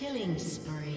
Killing spree.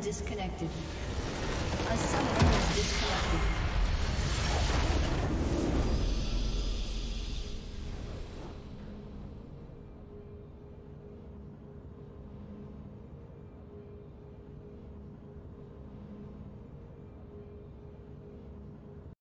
Disconnected.